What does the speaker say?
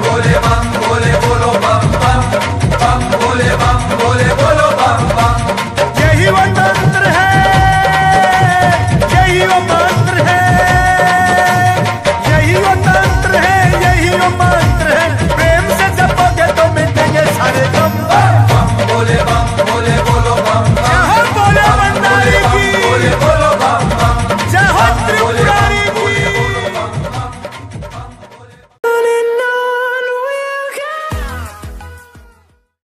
Olé.